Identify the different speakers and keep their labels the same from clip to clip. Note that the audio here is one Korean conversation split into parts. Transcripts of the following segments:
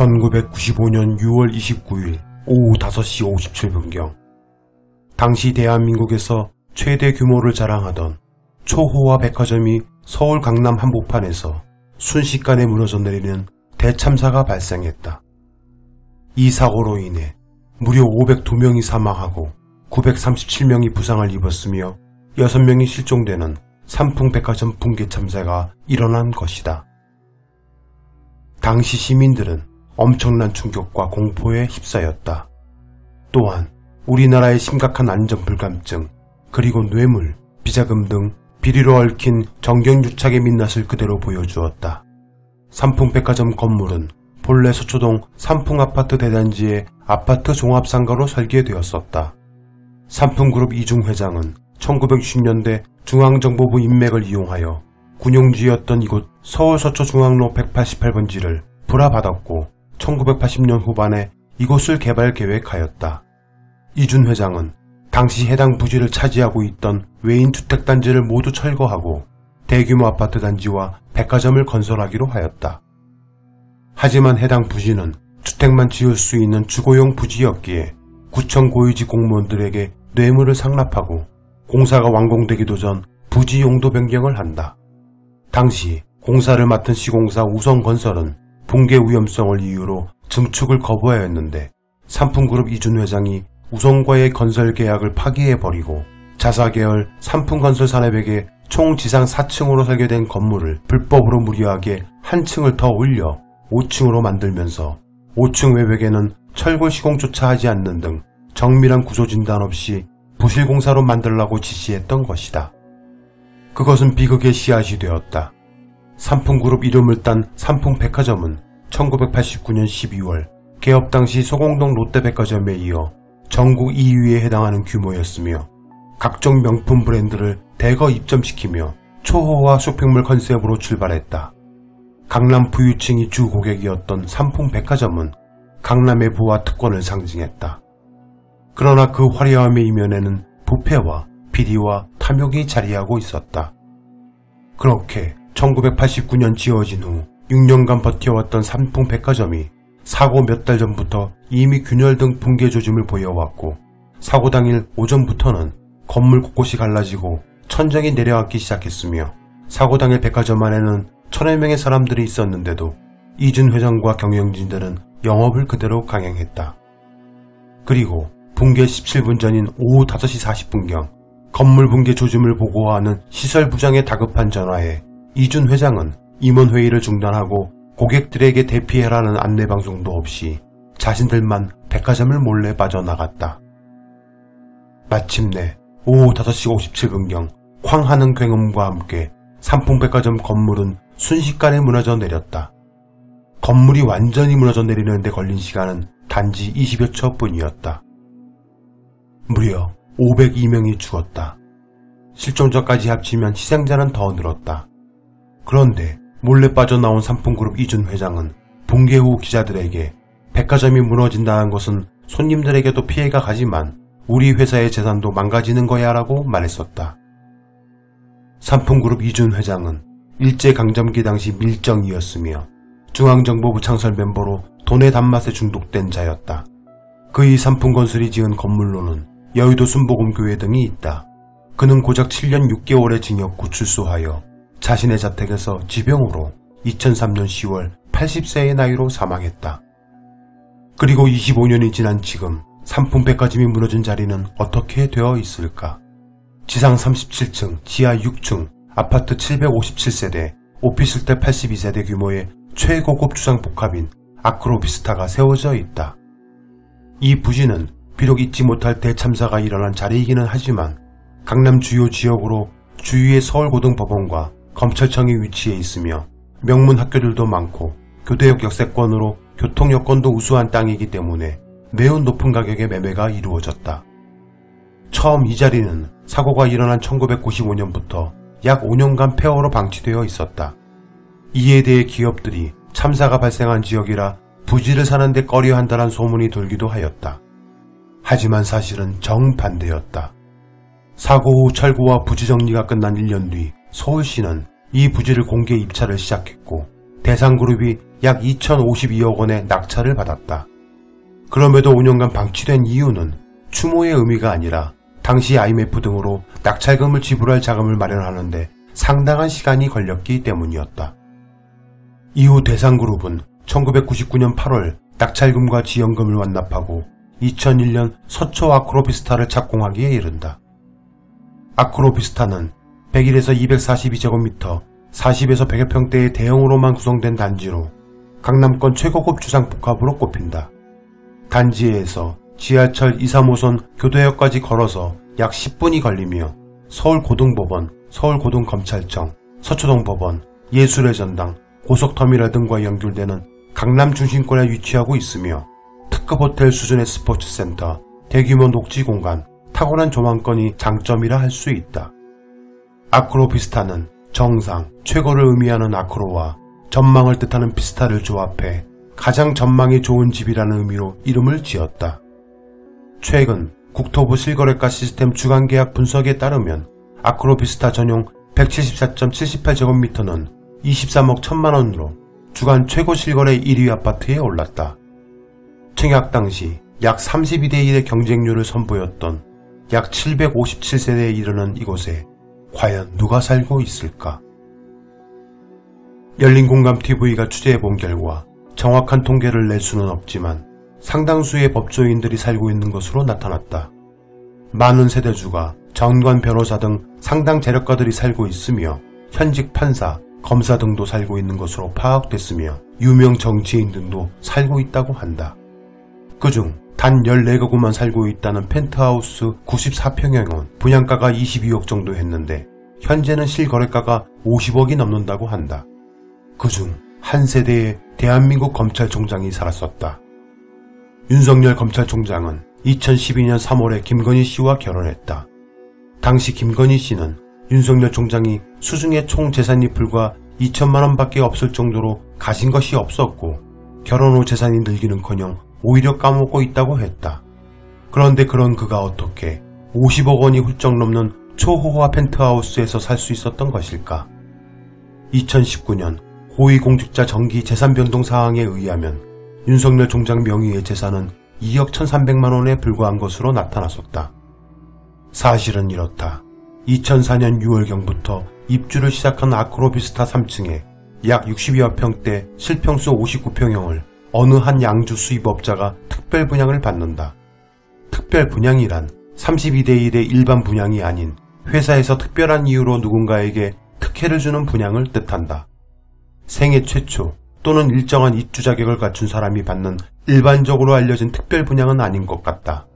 Speaker 1: (1995년 6월 29일) 오후 5시 57분경 당시 대한민국에서 최대 규모를 자랑하던 초호화 백화점이 서울 강남 한복판에서 순식간에 무너져 내리는 대참사가 발생했다. 이 사고로 인해 무려 502명이 사망하고 937명이 부상을 입었으며 6명이 실종되는 삼풍백화점 붕괴 참사가 일어난 것이다. 당시 시민들은 엄청난 충격과 공포에 휩싸였다. 또한 우리나라의 심각한 안전 불감증, 그리고 뇌물, 비자금 등 비리로 얽힌 정경유착의 민낯을 그대로 보여주었다. 삼풍백화점 건물은 본래 서초동 삼풍아파트 대단지의 아파트 종합상가로 설계되었었다. 삼풍그룹 이중 회장은 1960년대 중앙정보부 인맥을 이용하여 군용지였던 이곳 서울 서초 중앙로 188번지를 불화받았고 1980년 후반에 이곳을 개발 계획하였다. 이준 회장은 당시 해당 부지를 차지하고 있던 외인 주택단지를 모두 철거하고 대규모 아파트 단지와 백화점을 건설하기로 하였다. 하지만 해당 부지는 주택만 지을 수 있는 주거용 부지였기에 구청 고위직 공무원들에게 뇌물을 상납하고 공사가 완공되기도 전 부지 용도 변경을 한다. 당시 공사를 맡은 시공사 우성건설은 붕괴 위험성을 이유로 증축을 거부하였는데 삼풍그룹 이준 회장이 우성과의 건설 계약을 파기해버리고 자사계열 삼풍건설 산업에게 총 지상 4층으로 설계된 건물을 불법으로 무리하게 한 층을 더 올려 5층으로 만들면서 5층 외벽에는 철골 시공조차 하지 않는 등 정밀한 구조 진단 없이 부실공사로 만들라고 지시했던 것이다. 그것은 비극의 씨앗이 되었다. 삼풍그룹 이름을 딴 삼풍백화점은 1989년 12월 개업 당시 소공동 롯데백화점에 이어 전국 2위에 해당하는 규모였으며 각종 명품 브랜드를 대거 입점시키며 초호화 쇼핑몰 컨셉으로 출발했다. 강남 부유층이 주 고객이었던 삼풍 백화점은 강남의 부와 특권을 상징했다. 그러나 그 화려함의 이면에는 부패와 비리와 탐욕이 자리하고 있었다. 그렇게 1989년 지어진 후 6년간 버텨왔던 삼풍 백화점이 사고 몇 달 전부터 이미 균열 등 붕괴 조짐을 보여왔고 사고 당일 오전부터는 건물 곳곳이 갈라지고 천정이 내려앉기 시작했으며 사고 당일 백화점 안에는 천여 명의 사람들이 있었는데도 이준 회장과 경영진들은 영업을 그대로 강행했다. 그리고 붕괴 17분 전인 오후 5시 40분경 건물 붕괴 조짐을 보고하는 시설 부장의 다급한 전화에 이준 회장은 임원회의를 중단하고 고객들에게 대피해라는 안내 방송도 없이 자신들만 백화점을 몰래 빠져나갔다. 마침내 오후 5시 57분경 쾅 하는 굉음과 함께 삼풍백화점 건물은 순식간에 무너져 내렸다. 건물이 완전히 무너져 내리는데 걸린 시간은 단지 20여 초 뿐이었다. 무려 502명이 죽었다. 실종자까지 합치면 희생자는 더 늘었다. 그런데 몰래 빠져나온 삼풍그룹 이준 회장은 붕괴 후 기자들에게 백화점이 무너진다는 것은 손님들에게도 피해가 가지만 우리 회사의 재산도 망가지는 거야 라고 말했었다. 삼풍그룹 이준 회장은 일제강점기 당시 밀정이었으며 중앙정보부 창설 멤버로 돈의 단맛에 중독된 자였다. 그의 삼풍건설이 지은 건물로는 여의도 순복음교회 등이 있다. 그는 고작 7년 6개월의 징역 구출소하여 자신의 자택에서 지병으로 2003년 10월 80세의 나이로 사망했다. 그리고 25년이 지난 지금 삼풍 백화점이 무너진 자리는 어떻게 되어 있을까? 지상 37층, 지하 6층, 아파트 757세대, 오피스텔 82세대 규모의 최고급 주상 복합인 아크로비스타가 세워져 있다. 이 부지는 비록 잊지 못할 대참사가 일어난 자리이기는 하지만 강남 주요 지역으로 주위의 서울고등법원과 검찰청이 위치해 있으며 명문 학교들도 많고 교대역 역세권으로 교통 여건도 우수한 땅이기 때문에 매우 높은 가격의 매매가 이루어졌다. 처음 이 자리는 사고가 일어난 1995년부터 약 5년간 폐허로 방치되어 있었다. 이에 대해 기업들이 참사가 발생한 지역이라 부지를 사는데 꺼려 한다는 소문이 돌기도 하였다. 하지만 사실은 정반대였다. 사고 후 철거와 부지 정리가 끝난 1년 뒤 서울시는 이 부지를 공개 입찰을 시작했고 대상그룹이 약 2,052억 원의 낙찰을 받았다. 그럼에도 5년간 방치된 이유는 추모의 의미가 아니라 당시 IMF 등으로 낙찰금을 지불할 자금을 마련하는데 상당한 시간이 걸렸기 때문이었다. 이후 대상그룹은 1999년 8월 낙찰금과 지연금을 완납하고 2001년 서초 아크로비스타를 착공하기에 이른다. 아크로비스타는 101에서 242제곱미터 40에서 100여 평대의 대형으로만 구성된 단지로 강남권 최고급 주상복합으로 꼽힌다. 단지에서 지하철 2, 3호선 교도역까지 걸어서 약 10분이 걸리며 서울고등법원, 서울고등검찰청, 서초동법원, 예술의 전당, 고속터미널 등과 연결되는 강남 중심권에 위치하고 있으며 특급 호텔 수준의 스포츠센터, 대규모 녹지 공간, 탁월한 조망권이 장점이라 할 수 있다. 아크로비스타는 정상, 최고를 의미하는 아크로와 전망을 뜻하는 비스타를 조합해 가장 전망이 좋은 집이라는 의미로 이름을 지었다. 최근 국토부 실거래가 시스템 주간계약 분석에 따르면 아크로비스타 전용 174.78제곱미터는 23억 1천만원으로 주간 최고 실거래 1위 아파트에 올랐다. 청약 당시 약 32대 1의 경쟁률을 선보였던 약 757세대에 이르는 이곳에 과연 누가 살고 있을까? 열린공감TV가 취재해본 결과 정확한 통계를 낼 수는 없지만 상당수의 법조인들이 살고 있는 것으로 나타났다. 많은 세대주가 전관 변호사 등 상당 재력가들이 살고 있으며 현직 판사, 검사 등도 살고 있는 것으로 파악됐으며 유명 정치인 등도 살고 있다고 한다. 그중 단 14가구만 살고 있다는 펜트하우스 94평형은 분양가가 22억 정도 했는데 현재는 실거래가가 50억이 넘는다고 한다. 그중 한 세대의 대한민국 검찰총장이 살았었다. 윤석열 검찰총장은 2012년 3월에 김건희 씨와 결혼했다. 당시 김건희 씨는 윤석열 총장이 수중에 총 재산이 불과 2천만 원밖에 없을 정도로 가진 것이 없었고 결혼 후 재산이 늘기는커녕 오히려 까먹고 있다고 했다. 그런데 그런 그가 어떻게 50억 원이 훌쩍 넘는 초호화 펜트하우스에서 살 수 있었던 것일까? 2019년 고위공직자 정기 재산 변동 사항에 의하면 윤석열 총장 명의의 재산은 2억 1,300만 원에 불과한 것으로 나타났었다. 사실은 이렇다. 2004년 6월경부터 입주를 시작한 아크로비스타 3층에 약 60여 평대 실평수 59평형을 어느 한 양주 수입업자가 특별 분양을 받는다. 특별 분양이란 32대 1의 일반 분양이 아닌 회사에서 특별한 이유로 누군가에게 특혜를 주는 분양을 뜻한다. 생애 최초 또는 일정한 입주 자격을 갖춘 사람이 받는 일반적으로 알려진 특별 분양은 아닌 것 같다.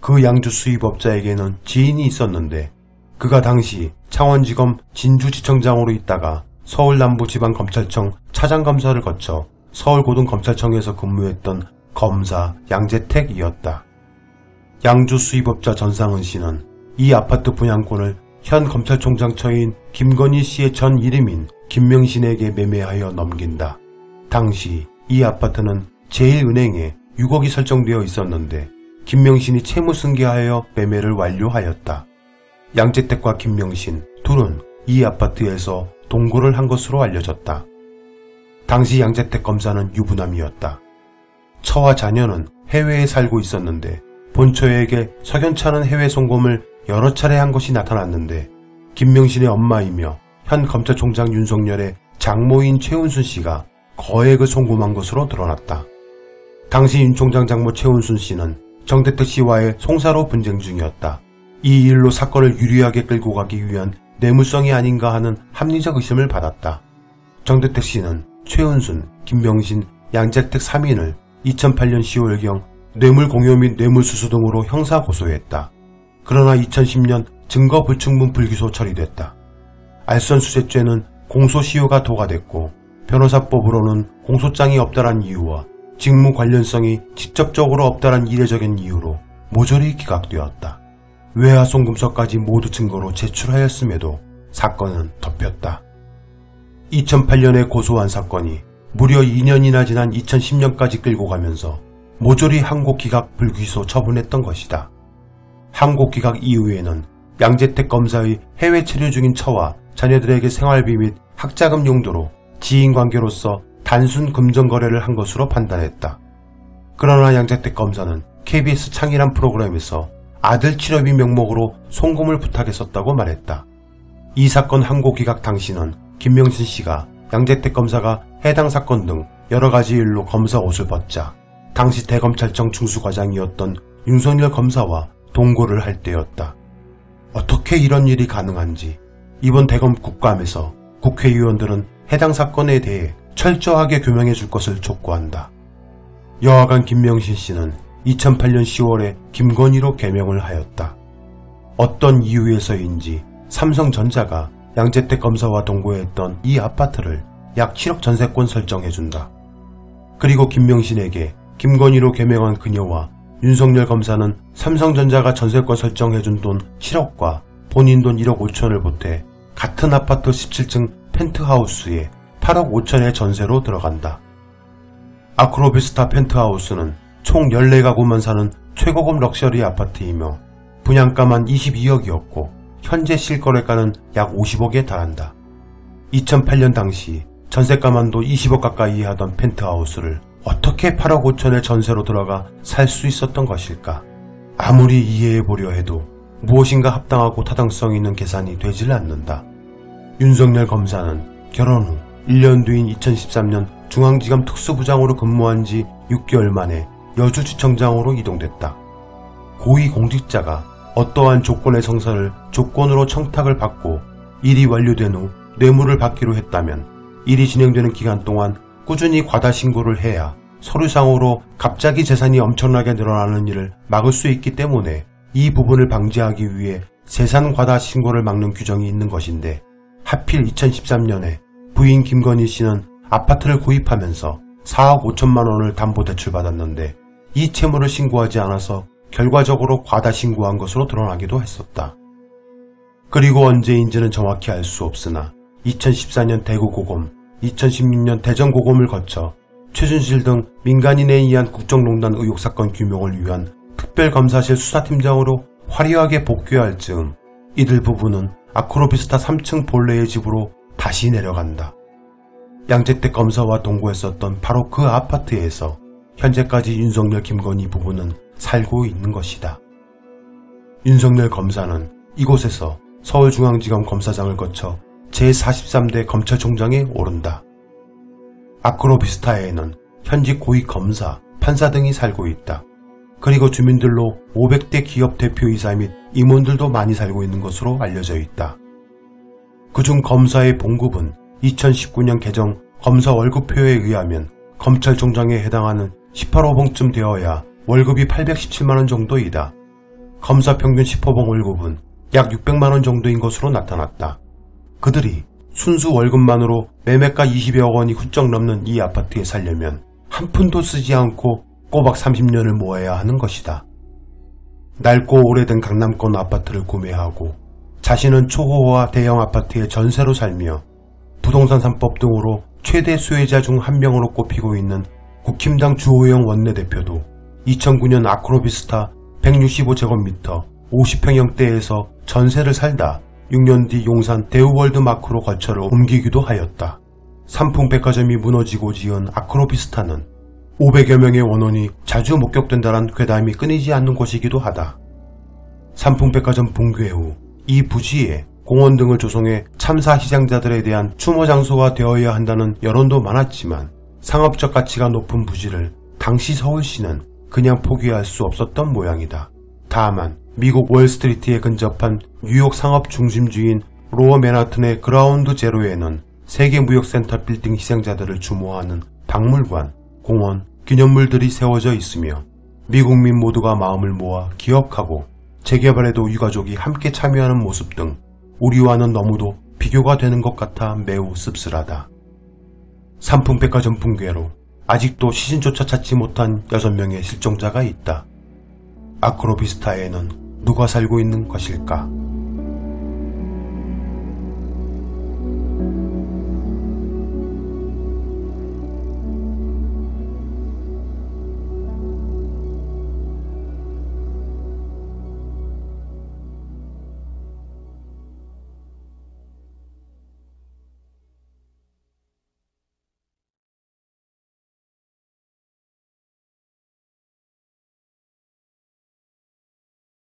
Speaker 1: 그 양주 수입업자에게는 지인이 있었는데 그가 당시 창원지검 진주지청장으로 있다가 서울남부지방검찰청 차장검사를 거쳐 서울고등검찰청에서 근무했던 검사 양재택이었다. 양주 수입업자 전상은 씨는 이 아파트 분양권을 현 검찰총장 처인 김건희 씨의 전 이름인 김명신에게 매매하여 넘긴다. 당시 이 아파트는 제1은행에 6억이 설정되어 있었는데 김명신이 채무 승계하여 매매를 완료하였다. 양재택과 김명신 둘은 이 아파트에서 동거를 한 것으로 알려졌다. 당시 양재택 검사는 유부남이었다. 처와 자녀는 해외에 살고 있었는데 본처에게 석연찮은 해외 송금을 여러 차례 한 것이 나타났는데 김명신의 엄마이며 현 검찰총장 윤석열의 장모인 최은순 씨가 거액을 송금한 것으로 드러났다. 당시 윤 총장 장모 최은순 씨는 정대택 씨와의 송사로 분쟁 중이었다. 이 일로 사건을 유리하게 끌고 가기 위한 뇌물성이 아닌가 하는 합리적 의심을 받았다. 정대택 씨는 최은순, 김명신, 양재택 3인을 2008년 10월경 뇌물 공여 및 뇌물 수수 등으로 형사 고소했다. 그러나 2010년 증거 불충분 불기소 처리됐다. 알선수재죄는 공소시효가 도과됐고 변호사법으로는 공소장이 없다란 이유와 직무 관련성이 직접적으로 없다란 이례적인 이유로 모조리 기각되었다. 외화 송금서까지 모두 증거로 제출하였음에도 사건은 덮였다. 2008년에 고소한 사건이 무려 2년이나 지난 2010년까지 끌고 가면서 모조리 항곡기각 불기소 처분했던 것이다. 항곡기각 이후에는 양재택 검사의 해외 체류 중인 처와 자녀들에게 생활비 및 학자금 용도로 지인관계로서 단순 금전 거래를 한 것으로 판단했다. 그러나 양재택 검사는 KBS 창이란 프로그램에서 아들 치료비 명목으로 송금을 부탁했었다고 말했다. 이 사건 항고기각 당시는 김명신 씨가 양재택 검사가 해당 사건 등 여러 가지 일로 검사 옷을 벗자 당시 대검찰청 중수과장이었던 윤석열 검사와 동거를 할 때였다. 어떻게 이런 일이 가능한지 이번 대검 국감에서 국회의원들은 해당 사건에 대해 철저하게 교명해 줄 것을 촉구한다. 여하간 김명신 씨는 2008년 10월에 김건희로 개명을 하였다. 어떤 이유에서인지 삼성전자가 양재택 검사와 동거했던 이 아파트를 약 7억 전세권 설정해준다. 그리고 김명신에게 김건희로 개명한 그녀와 윤석열 검사는 삼성전자가 전세권 설정해준 돈 7억과 본인 돈 1억 5천을 보태 같은 아파트 17층 펜트하우스에 8억 5천의 전세로 들어간다. 아크로비스타 펜트하우스는 총 14가구만 사는 최고급 럭셔리 아파트이며 분양가만 22억이었고 현재 실거래가는 약 50억에 달한다. 2008년 당시 전세가만도 20억 가까이 하던 펜트하우스를 어떻게 8억 5천의 전세로 들어가 살 수 있었던 것일까? 아무리 이해해 보려 해도 무엇인가 합당하고 타당성 있는 계산이 되질 않는다. 윤석열 검사는 결혼 후 1년 뒤인 2013년 중앙지검 특수부장으로 근무한 지 6개월 만에 여주지청장으로 이동됐다. 고위공직자가 어떠한 조건의 성사를 조건으로 청탁을 받고 일이 완료된 후 뇌물을 받기로 했다면 일이 진행되는 기간 동안 꾸준히 과다 신고를 해야 서류상으로 갑자기 재산이 엄청나게 늘어나는 일을 막을 수 있기 때문에 이 부분을 방지하기 위해 재산 과다 신고를 막는 규정이 있는 것인데 하필 2013년에 부인 김건희 씨는 아파트를 구입하면서 4억 5천만 원을 담보 대출 받았는데 이 채무를 신고하지 않아서 결과적으로 과다 신고한 것으로 드러나기도 했었다. 그리고 언제인지는 정확히 알 수 없으나 2014년 대구고검, 2016년 대전고검을 거쳐 최순실 등 민간인에 의한 국정농단 의혹 사건 규명을 위한 특별검사실 수사팀장으로 화려하게 복귀할 즈음 이들 부부는 아크로비스타 3층 본래의 집으로 다시 내려간다. 양재택 검사와 동거했었던 바로 그 아파트에서 현재까지 윤석열 김건희 부부는 살고 있는 것이다. 윤석열 검사는 이곳에서 서울중앙지검 검사장을 거쳐 제43대 검찰총장에 오른다. 아크로비스타에는 현직 고위 검사, 판사 등이 살고 있다. 그리고 주민들로 500대 기업 대표이사 및 임원들도 많이 살고 있는 것으로 알려져 있다. 그중 검사의 봉급은 2019년 개정 검사 월급표에 의하면 검찰총장에 해당하는 18호봉쯤 되어야 월급이 817만원 정도이다. 검사 평균 10호봉 월급은 약 600만원 정도인 것으로 나타났다. 그들이 순수 월급만으로 매매가 20여억 원이 훌쩍 넘는 이 아파트에 살려면 한 푼도 쓰지 않고 꼬박 30년을 모아야 하는 것이다. 낡고 오래된 강남권 아파트를 구매하고 자신은 초호화 대형 아파트의 전세로 살며 부동산 3법 등으로 최대 수혜자 중 한 명으로 꼽히고 있는 국힘당 주호영 원내대표도 2009년 아크로비스타 165제곱미터 50평형대에서 전세를 살다 6년 뒤 용산 대우월드 마크로 거처를 옮기기도 하였다. 삼풍백화점이 무너지고 지은 아크로비스타는 500여 명의 원원이 자주 목격된다는 괴담이 끊이지 않는 곳이기도 하다. 삼풍백화점 붕괴 후 이 부지에 공원 등을 조성해 참사 희생자들에 대한 추모 장소가 되어야 한다는 여론도 많았지만 상업적 가치가 높은 부지를 당시 서울시는 그냥 포기할 수 없었던 모양이다. 다만 미국 월스트리트에 근접한 뉴욕 상업 중심지인 로어 맨하튼의 그라운드 제로에는 세계무역센터 빌딩 희생자들을 추모하는 박물관, 공원, 기념물들이 세워져 있으며 미국민 모두가 마음을 모아 기억하고 재개발에도 유가족이 함께 참여하는 모습 등 우리와는 너무도 비교가 되는 것 같아 매우 씁쓸하다. 삼풍백화점 붕괴로 아직도 시신조차 찾지 못한 6명의 실종자가 있다. 아크로비스타에는 누가 살고 있는 것일까?